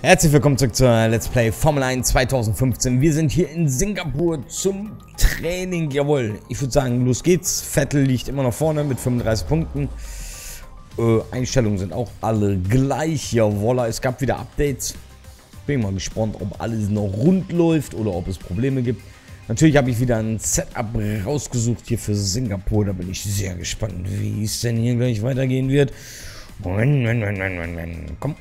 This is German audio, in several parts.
Herzlich willkommen zurück zur Let's Play Formel 1 2015. Wir sind hier in Singapur zum Training. Jawohl, ich würde sagen, los geht's. Vettel liegt immer noch vorne mit 35 Punkten. Äh, Einstellungen sind auch alle gleich. Jawohl, es gab wieder Updates. Bin mal gespannt, ob alles noch rund läuft oder ob es Probleme gibt. Natürlich habe ich wieder ein Setup rausgesucht hier für Singapur. Da bin ich sehr gespannt, wie es denn hier gleich weitergehen wird. Komm.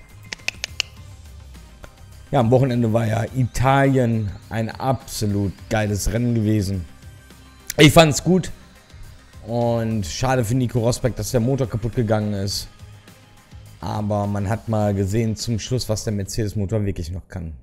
Ja, am Wochenende war ja Italien ein absolut geiles Rennen gewesen. Ich fand es gut. Und schade für Nico Rosberg, dass der Motor kaputt gegangen ist. Aber man hat mal gesehen zum Schluss, was der Mercedes-Motor wirklich noch kann.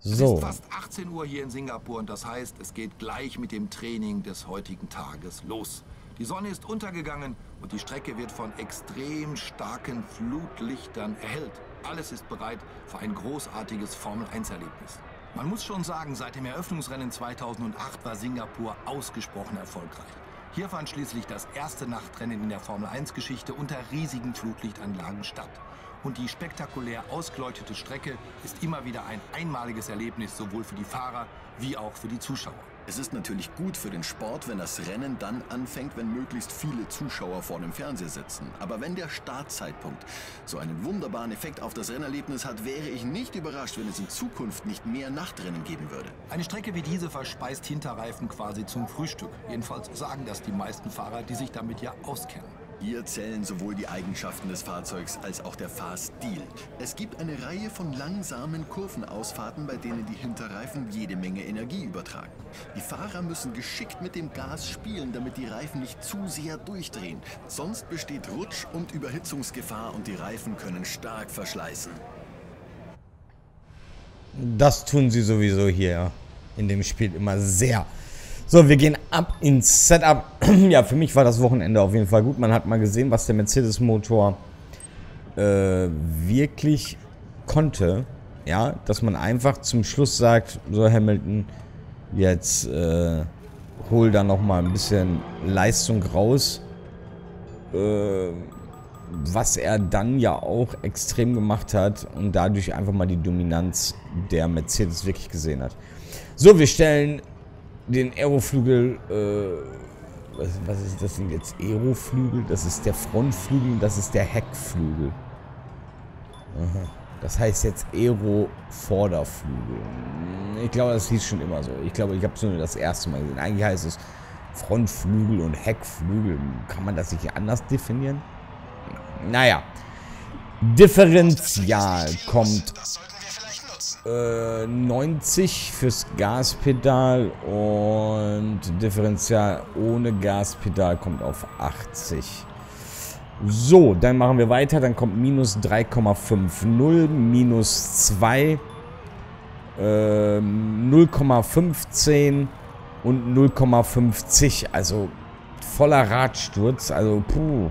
So. Es ist fast 18 Uhr hier in Singapur und das heißt, es geht gleich mit dem Training des heutigen Tages los. Die Sonne ist untergegangen und die Strecke wird von extrem starken Flutlichtern erhellt. Alles ist bereit für ein großartiges Formel-1-Erlebnis. Man muss schon sagen, seit dem Eröffnungsrennen 2008 war Singapur ausgesprochen erfolgreich. Hier fand schließlich das erste Nachtrennen in der Formel-1-Geschichte unter riesigen Flutlichtanlagen statt. Und die spektakulär ausgeleuchtete Strecke ist immer wieder ein einmaliges Erlebnis, sowohl für die Fahrer wie auch für die Zuschauer. Es ist natürlich gut für den Sport, wenn das Rennen dann anfängt, wenn möglichst viele Zuschauer vor dem Fernseher sitzen. Aber wenn der Startzeitpunkt so einen wunderbaren Effekt auf das Rennerlebnis hat, wäre ich nicht überrascht, wenn es in Zukunft nicht mehr Nachtrennen geben würde. Eine Strecke wie diese verspeist Hinterreifen quasi zum Frühstück. Jedenfalls sagen das die meisten Fahrer, die sich damit ja auskennen. Hier zählen sowohl die Eigenschaften des Fahrzeugs als auch der Fahrstil. Es gibt eine Reihe von langsamen Kurvenausfahrten, bei denen die Hinterreifen jede Menge Energie übertragen. Die Fahrer müssen geschickt mit dem Gas spielen, damit die Reifen nicht zu sehr durchdrehen. Sonst besteht Rutsch- und Überhitzungsgefahr und die Reifen können stark verschleißen. Das tun sie sowieso hier in dem Spiel immer sehr. So, wir gehen ab ins Setup. ja, für mich war das Wochenende auf jeden Fall gut. Man hat mal gesehen, was der Mercedes-Motor äh, wirklich konnte. Ja, dass man einfach zum Schluss sagt, so Hamilton, jetzt äh, hol da noch mal ein bisschen Leistung raus. Äh, was er dann ja auch extrem gemacht hat und dadurch einfach mal die Dominanz der Mercedes wirklich gesehen hat. So, wir stellen den Aeroflügel, äh, was, was ist das denn jetzt? Aeroflügel? Das ist der Frontflügel, das ist der Heckflügel. Aha. Das heißt jetzt Aero-Vorderflügel. Ich glaube, das hieß schon immer so. Ich glaube, ich habe es nur das erste Mal gesehen. Eigentlich heißt es Frontflügel und Heckflügel. Kann man das nicht anders definieren? Naja. Differential kommt äh, 90 fürs Gaspedal und Differential ohne Gaspedal kommt auf 80. So, dann machen wir weiter. Dann kommt minus 3,50, minus 2, äh, 0,15 und 0,50. Also voller Radsturz. Also, puh.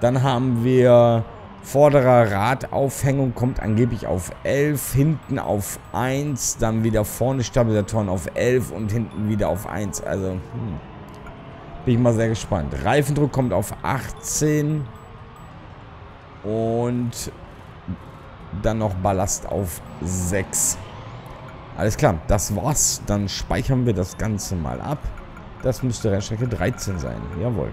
Dann haben wir Vorderer Radaufhängung kommt angeblich auf 11, hinten auf 1, dann wieder vorne Stabilisatoren auf 11 und hinten wieder auf 1. Also, hm. bin ich mal sehr gespannt. Reifendruck kommt auf 18 und dann noch Ballast auf 6. Alles klar, das war's. Dann speichern wir das Ganze mal ab. Das müsste Rennstrecke 13 sein. Jawohl.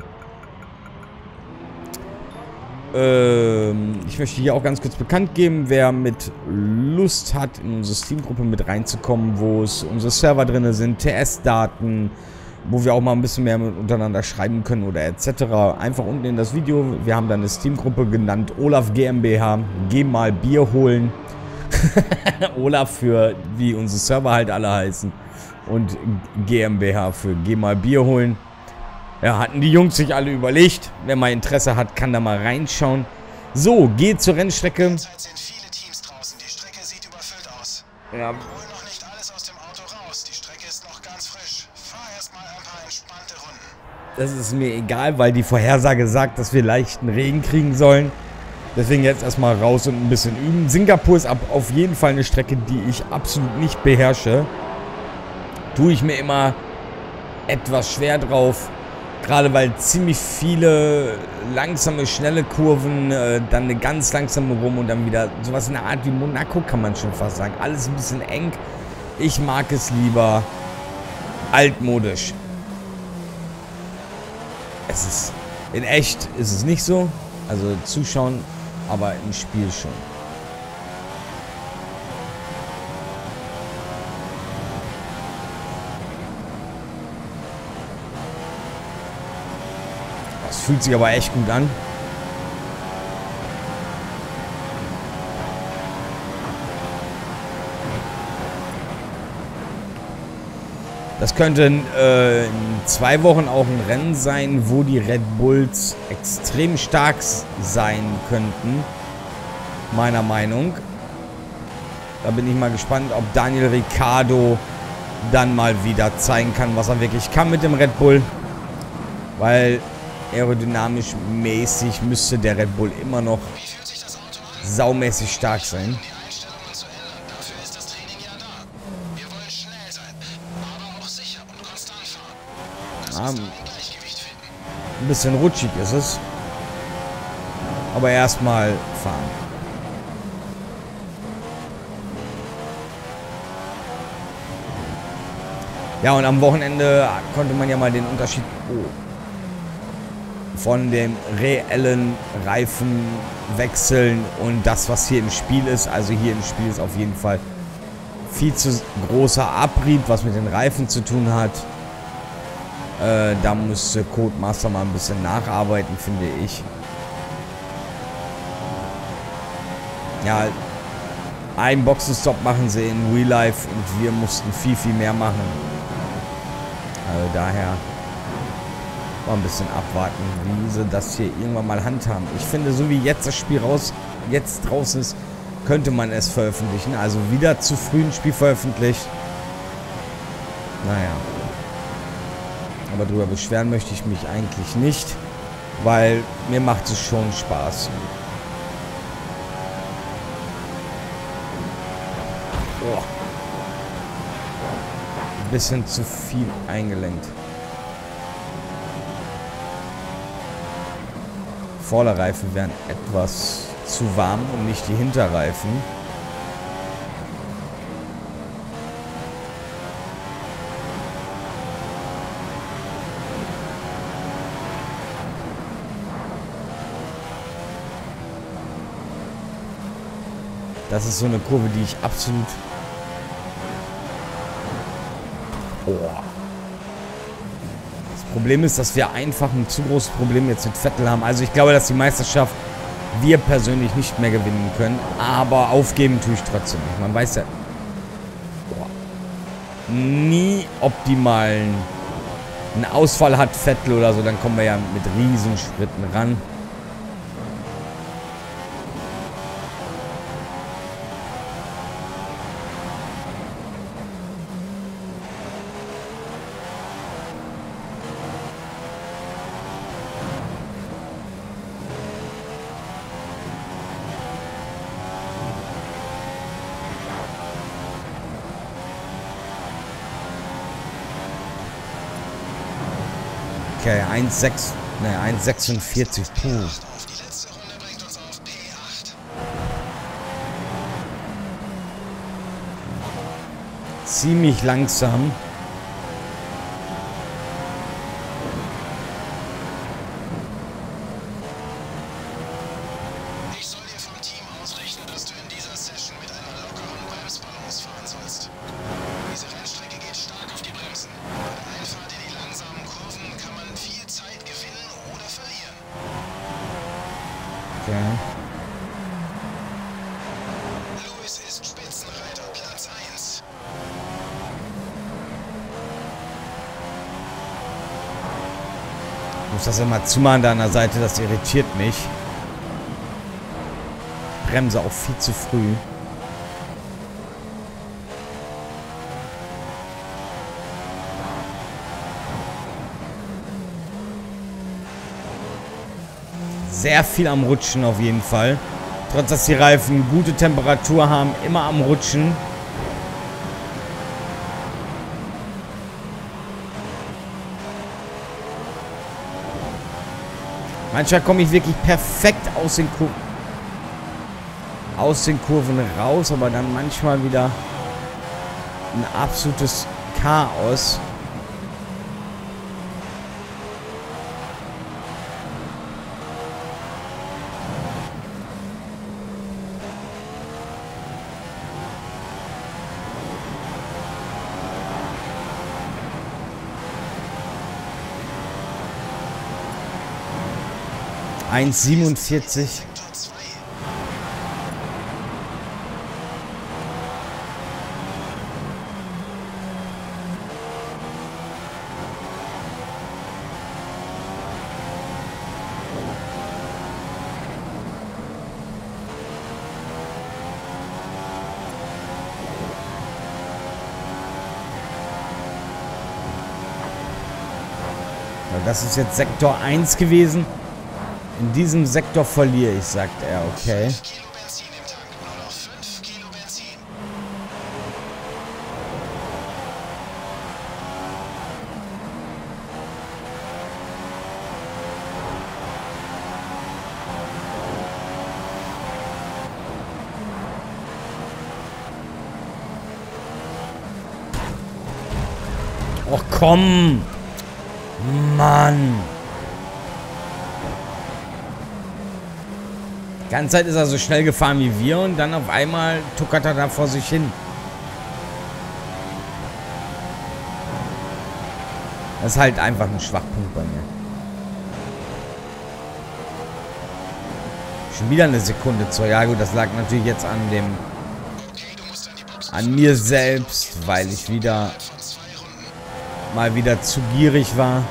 Ähm, ich möchte hier auch ganz kurz bekannt geben, wer mit Lust hat, in unsere Steam-Gruppe mit reinzukommen, wo es unsere Server drin sind, TS-Daten, wo wir auch mal ein bisschen mehr untereinander schreiben können oder etc. Einfach unten in das Video. Wir haben da eine Steam-Gruppe genannt Olaf GmbH. Geh mal Bier holen. Olaf für, wie unsere Server halt alle heißen. Und GmbH für Geh mal Bier holen. Ja, hatten die Jungs sich alle überlegt. Wer mal Interesse hat, kann da mal reinschauen. So, geht zur Rennstrecke. Ja. Das ist mir egal, weil die Vorhersage sagt, dass wir leichten Regen kriegen sollen. Deswegen jetzt erstmal raus und ein bisschen üben. Singapur ist auf jeden Fall eine Strecke, die ich absolut nicht beherrsche. Tue ich mir immer etwas schwer drauf. Gerade weil ziemlich viele langsame, schnelle Kurven, äh, dann eine ganz langsame rum und dann wieder sowas in der Art wie Monaco kann man schon fast sagen. Alles ein bisschen eng. Ich mag es lieber altmodisch. Es ist in echt ist es nicht so, also zuschauen, aber im Spiel schon. Fühlt sich aber echt gut an. Das könnte äh, in zwei Wochen auch ein Rennen sein, wo die Red Bulls extrem stark sein könnten. Meiner Meinung. Da bin ich mal gespannt, ob Daniel Ricciardo dann mal wieder zeigen kann, was er wirklich kann mit dem Red Bull. Weil aerodynamisch mäßig müsste der Red Bull immer noch saumäßig stark sein. Ja, ein bisschen rutschig ist es. Aber erstmal fahren. Ja, und am Wochenende konnte man ja mal den Unterschied oh, von dem reellen Reifen wechseln und das, was hier im Spiel ist. Also hier im Spiel ist auf jeden Fall viel zu großer Abrieb, was mit den Reifen zu tun hat. Äh, da muss Codemaster mal ein bisschen nacharbeiten, finde ich. Ja, einen Boxenstopp machen sie in Real Life und wir mussten viel, viel mehr machen. Also daher mal ein bisschen abwarten, wie sie das hier irgendwann mal handhaben. Ich finde, so wie jetzt das Spiel raus, jetzt draußen ist, könnte man es veröffentlichen. Also wieder zu früh ein Spiel veröffentlicht. Naja. Aber darüber beschweren möchte ich mich eigentlich nicht, weil mir macht es schon Spaß. Oh. Ein bisschen zu viel eingelenkt. Vorderreifen wären etwas zu warm und nicht die Hinterreifen. Das ist so eine Kurve, die ich absolut... Oh. Problem ist, dass wir einfach ein zu großes Problem jetzt mit Vettel haben. Also ich glaube, dass die Meisterschaft wir persönlich nicht mehr gewinnen können. Aber aufgeben tue ich trotzdem nicht. Man weiß ja oh, nie optimalen einen Ausfall hat Vettel oder so, dann kommen wir ja mit Riesenschritten ran. Okay, 1,6, ne, 1,46, puh. Ziemlich langsam. Ich muss das immer zumachen da an der Seite, das irritiert mich. Bremse auch viel zu früh. Sehr viel am Rutschen auf jeden Fall. Trotz dass die Reifen gute Temperatur haben, immer am Rutschen. Manchmal komme ich wirklich perfekt aus den Kurven aus den Kurven raus, aber dann manchmal wieder ein absolutes Chaos. Eins siebenundvierzig. Sektor 2. Ja, Das ist jetzt Sektor 1 gewesen. In diesem Sektor verliere ich, sagt er. Okay. 5 Kilo Benzin im Tank. Nur noch 5 Kilo Benzin. Och komm! Mann! Ganze Zeit ist er so schnell gefahren wie wir und dann auf einmal tuckert er da vor sich hin. Das ist halt einfach ein Schwachpunkt bei mir. Schon wieder eine Sekunde zu. Ja gut, das lag natürlich jetzt an dem an mir selbst, weil ich wieder mal wieder zu gierig war.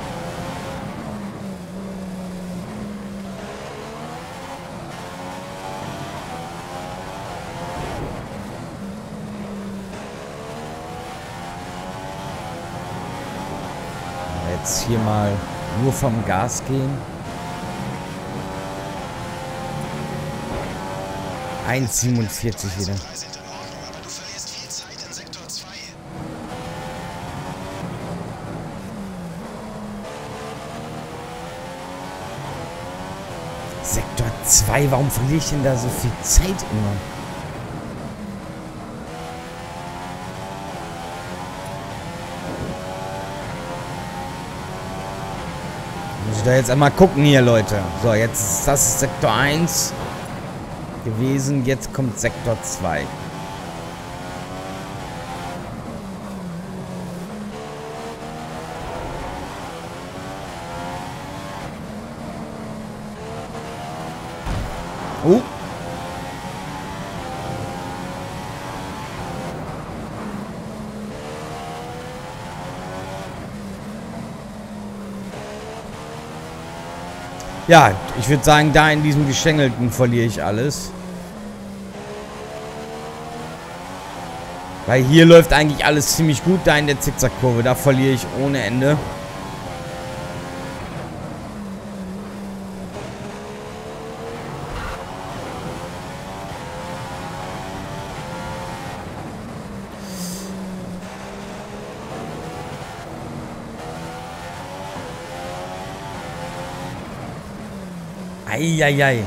Jetzt hier mal nur vom Gas gehen. 1,47 wieder. Zwei sind in Ordnung, aber du verlierst viel Zeit in Sektor 2. Sektor 2, warum verliere ich denn da so viel Zeit immer? Da jetzt einmal gucken hier, Leute. So, jetzt ist das Sektor 1 gewesen. Jetzt kommt Sektor 2. Oh. Ja, ich würde sagen, da in diesem Geschengelten verliere ich alles. Weil hier läuft eigentlich alles ziemlich gut, da in der Zickzackkurve. Da verliere ich ohne Ende. Eieiei.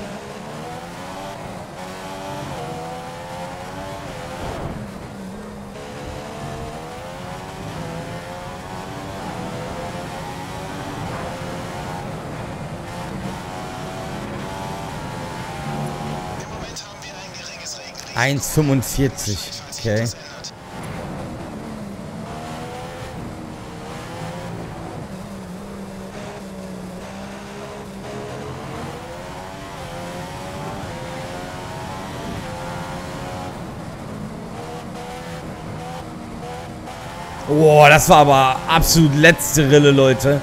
Im Moment haben wir ein geringes Regenrisiko. 1,45. Okay. Boah, das war aber absolut letzte Rille, Leute.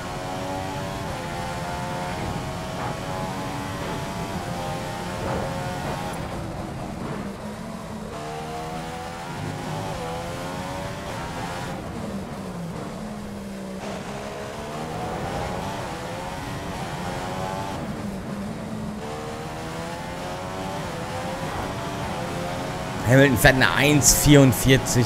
Hamilton fährt eine 1,44.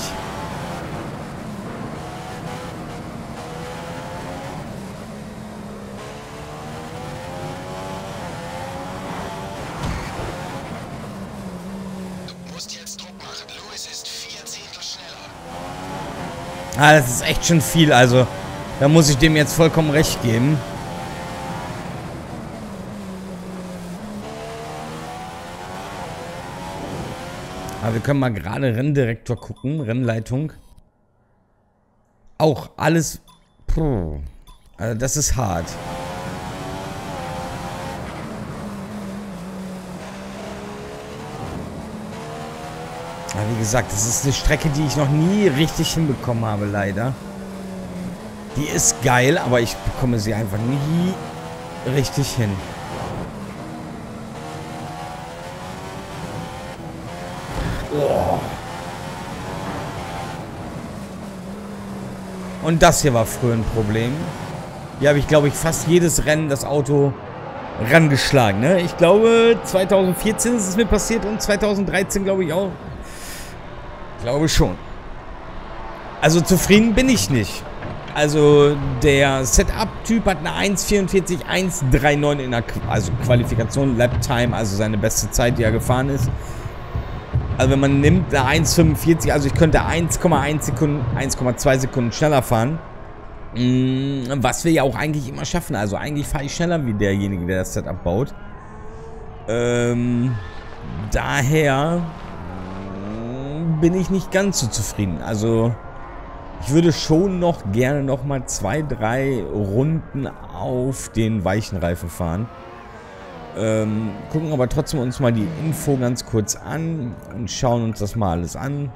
Ah, das ist echt schon viel, also da muss ich dem jetzt vollkommen recht geben. Aber wir können mal gerade Renndirektor gucken, Rennleitung. Auch alles... Puh. Also das ist hart. Aber wie gesagt, das ist eine Strecke, die ich noch nie richtig hinbekommen habe, leider. Die ist geil, aber ich bekomme sie einfach nie richtig hin. Oh. Und das hier war früher ein Problem. Hier habe ich, glaube ich, fast jedes Rennen das Auto rangeschlagen. Ne? Ich glaube, 2014 ist es mir passiert und 2013 glaube ich auch. Glaube schon. Also zufrieden bin ich nicht. Also der Setup-Typ hat eine 1,44, 1,39 in der Qu also Qualifikation, Lap-Time, also seine beste Zeit, die er gefahren ist. Also wenn man nimmt eine 1,45, also ich könnte 1,1 Sekunden, 1,2 Sekunden schneller fahren. Mm, was wir ja auch eigentlich immer schaffen. Also eigentlich fahre ich schneller wie derjenige, der das Setup baut. Ähm, daher bin ich nicht ganz so zufrieden. Also ich würde schon noch gerne noch mal zwei, drei Runden auf den weichen Reifen fahren. Ähm, gucken aber trotzdem uns mal die Info ganz kurz an und schauen uns das mal alles an.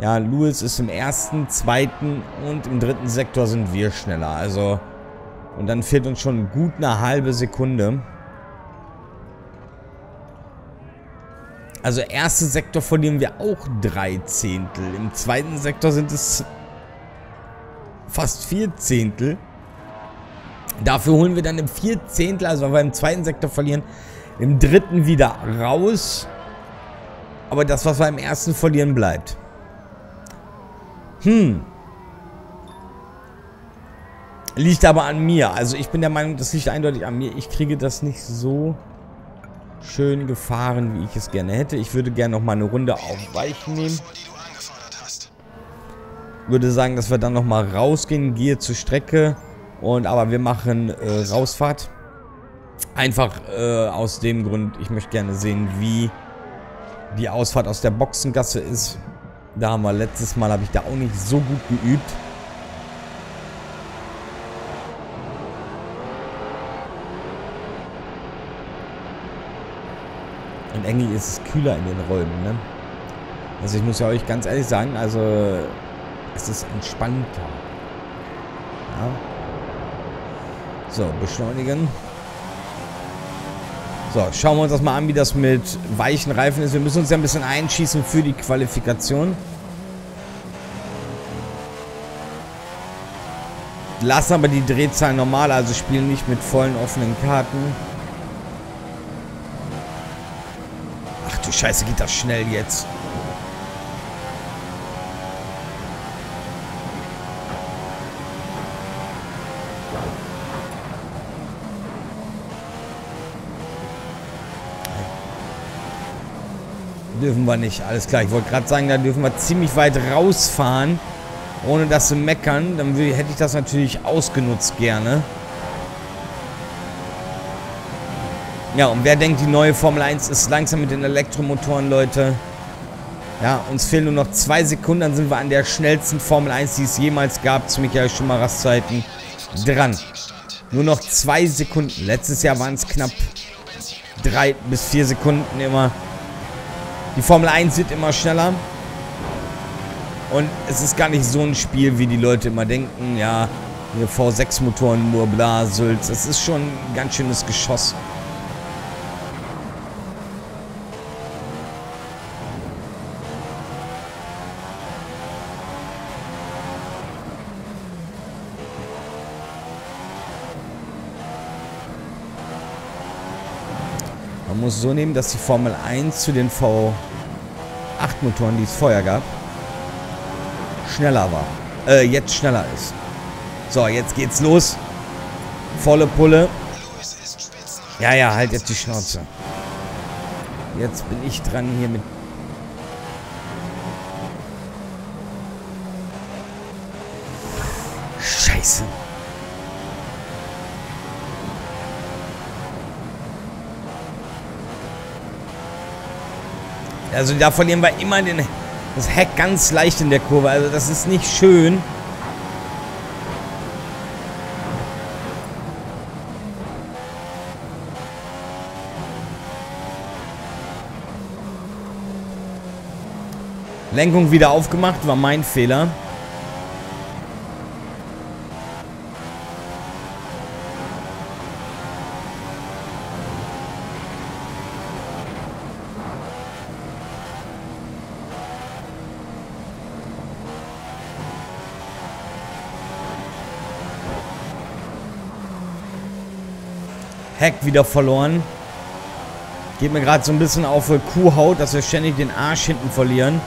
Ja, Lewis ist im ersten, zweiten und im dritten Sektor sind wir schneller. Also, und dann fehlt uns schon gut eine halbe Sekunde. Also, erster Sektor verlieren wir auch drei Zehntel. Im zweiten Sektor sind es fast vier Zehntel. Dafür holen wir dann im Vierzehntel, also weil wir im zweiten Sektor verlieren, im dritten wieder raus. Aber das, was wir im ersten verlieren, bleibt. Hm. Liegt aber an mir. Also ich bin der Meinung, das liegt eindeutig an mir. Ich kriege das nicht so schön gefahren, wie ich es gerne hätte. Ich würde gerne noch mal eine Runde auf Weich nehmen würde sagen, dass wir dann nochmal rausgehen, gehe zur Strecke und aber wir machen äh, Rausfahrt. Einfach äh, aus dem Grund, ich möchte gerne sehen, wie die Ausfahrt aus der Boxengasse ist. Da haben wir letztes Mal, habe ich da auch nicht so gut geübt. In Engel ist es kühler in den Räumen, ne? Also ich muss ja euch ganz ehrlich sagen, also es ist entspannter. Ja. So, beschleunigen. So, schauen wir uns das mal an, wie das mit weichen Reifen ist. Wir müssen uns ja ein bisschen einschießen für die Qualifikation. Lassen aber die Drehzahl normal, also spielen nicht mit vollen offenen Karten. Du Scheiße, geht das schnell jetzt. dürfen wir nicht. Alles klar, ich wollte gerade sagen, da dürfen wir ziemlich weit rausfahren, ohne das zu meckern. Dann hätte ich das natürlich ausgenutzt gerne. Ja, und wer denkt, die neue Formel 1 ist langsam mit den Elektromotoren, Leute? Ja, uns fehlen nur noch zwei Sekunden, dann sind wir an der schnellsten Formel 1, die es jemals gab, zu Michael Schumacher's Zeiten, dran. Nur noch zwei Sekunden. Letztes Jahr waren es knapp drei bis vier Sekunden immer. Die Formel 1 wird immer schneller. Und es ist gar nicht so ein Spiel, wie die Leute immer denken. Ja, hier V6-Motoren, nur Sülz. Es ist schon ein ganz schönes Geschoss. Man muss so nehmen, dass die Formel 1 zu den V8-Motoren, die es vorher gab, schneller war. Äh, jetzt schneller ist. So, jetzt geht's los. Volle Pulle. Ja, ja, halt jetzt die Schnauze. Jetzt bin ich dran hier mit... Also da verlieren wir immer den, das Heck ganz leicht in der Kurve. Also das ist nicht schön. Lenkung wieder aufgemacht, war mein Fehler. Heck wieder verloren. Geht mir gerade so ein bisschen auf Kuhhaut, dass wir ständig den Arsch hinten verlieren.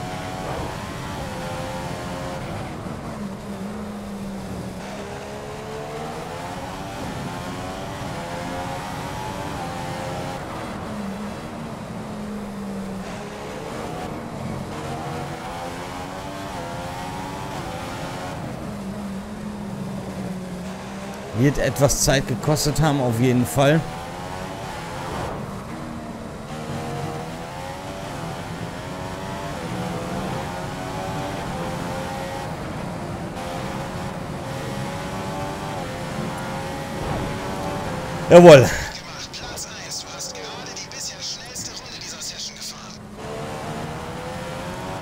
Wird etwas Zeit gekostet haben, auf jeden Fall. Jawohl. Gemacht. Platz 1. Du hast gerade die bisher schnellste Runde dieser Session gefahren.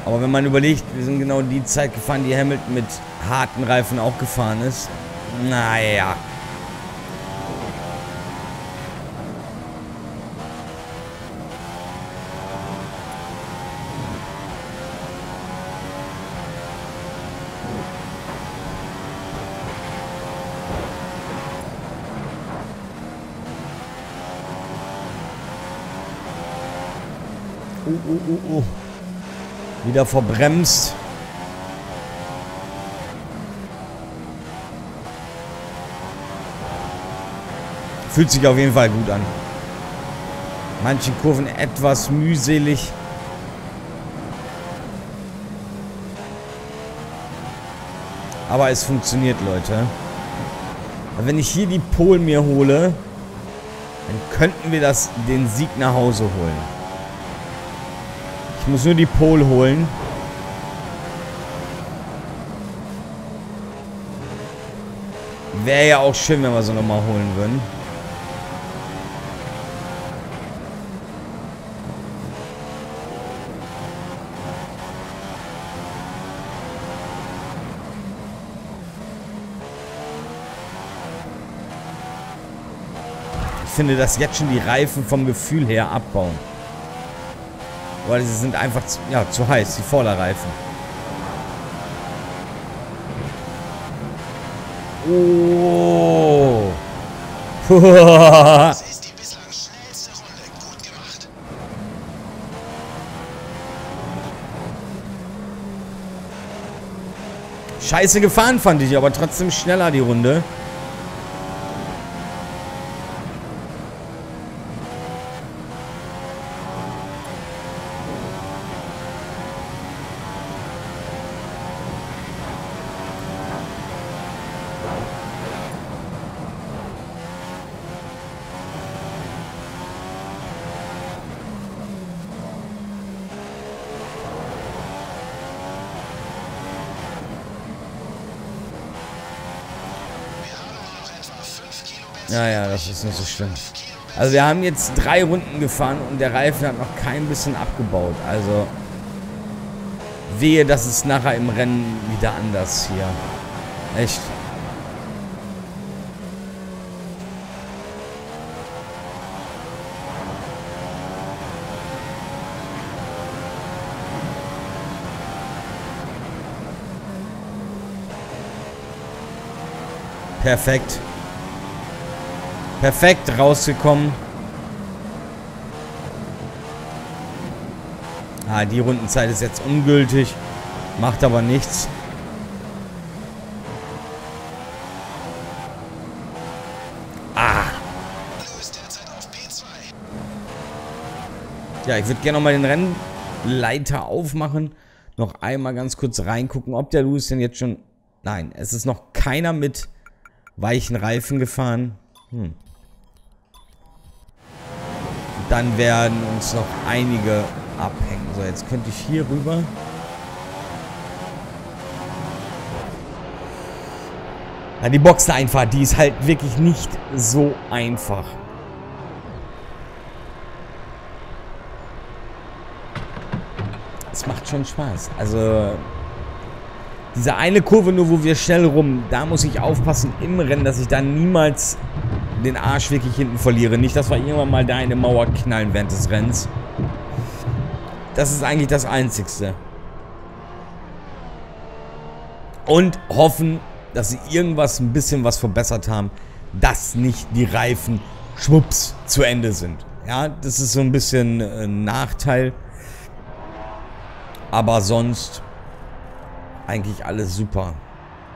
Aber wenn man überlegt, wir sind genau die Zeit gefahren, die Hamilton mit harten Reifen auch gefahren ist. Naja. Uh, uh, uh, uh. Wieder verbremst. Fühlt sich auf jeden Fall gut an. Manche Kurven etwas mühselig. Aber es funktioniert, Leute. Wenn ich hier die Pole mir hole, dann könnten wir das, den Sieg nach Hause holen. Ich muss nur die Pole holen. Wäre ja auch schön, wenn wir so nochmal holen würden. Finde, dass jetzt schon die Reifen vom Gefühl her abbauen. Weil sie sind einfach zu, ja, zu heiß, die Vorderreifen. Oh. Das ist die bislang schnellste Runde. Gut gemacht. Scheiße gefahren fand ich, aber trotzdem schneller die Runde. 5 Kilo Benzin. Ja, ja, das ist nicht so schlimm. Also wir haben jetzt drei Runden gefahren und der Reifen hat noch kein bisschen abgebaut. Also wehe, das ist nachher im Rennen wieder anders hier. Echt. Perfekt. Perfekt rausgekommen. Ah, die Rundenzeit ist jetzt ungültig. Macht aber nichts. Ah. Lewis derzeit auf P2. Ja, ich würde gerne noch mal den Rennleiter aufmachen. Noch einmal ganz kurz reingucken, ob der Lewis denn jetzt schon... Nein, es ist noch keiner mit weichen Reifen gefahren. Hm. Dann werden uns noch einige abhängen. So, jetzt könnte ich hier rüber. Ja, die Boxeneinfahrt, die ist halt wirklich nicht so einfach. Es macht schon Spaß. Also, diese eine Kurve nur, wo wir schnell rum, da muss ich aufpassen im Rennen, dass ich da niemals den Arsch wirklich hinten verliere. Nicht, dass wir irgendwann mal da eine Mauer knallen während des Rennens. Das ist eigentlich das Einzigste. Und hoffen, dass sie irgendwas ein bisschen was verbessert haben, dass nicht die Reifen schwupps zu Ende sind. Ja, das ist so ein bisschen ein Nachteil. Aber sonst eigentlich alles super.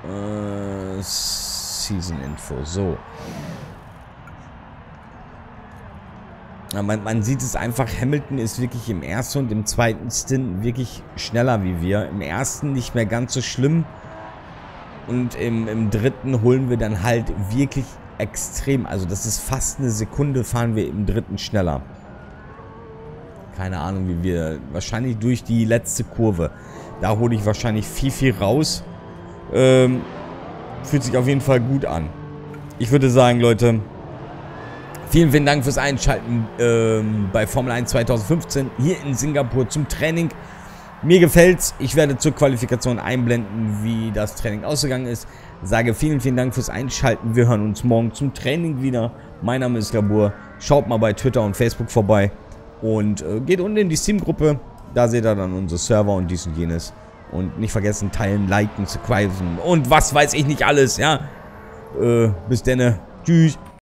Äh, Season Info. So. Ja, man, man, sieht es einfach, Hamilton ist wirklich im ersten und im zweiten Stint wirklich schneller wie wir. Im ersten nicht mehr ganz so schlimm. Und im, im dritten holen wir dann halt wirklich extrem. Also das ist fast eine Sekunde fahren wir im dritten schneller. Keine Ahnung, wie wir... Wahrscheinlich durch die letzte Kurve. Da hole ich wahrscheinlich viel, viel raus. Ähm, fühlt sich auf jeden Fall gut an. Ich würde sagen, Leute, vielen, vielen Dank fürs Einschalten ähm, bei Formel 1 2015 hier in Singapur zum Training. Mir gefällt's. Ich werde zur Qualifikation einblenden, wie das Training ausgegangen ist. Sage vielen, vielen Dank fürs Einschalten. Wir hören uns morgen zum Training wieder. Mein Name ist Gabur. Schaut mal bei Twitter und Facebook vorbei. Und äh, geht unten in die Steam-Gruppe. Da seht ihr dann unsere Server und dies und jenes. Und nicht vergessen, teilen, liken, subscriben und was weiß ich nicht alles, ja. Äh, bis denne. Tschüss.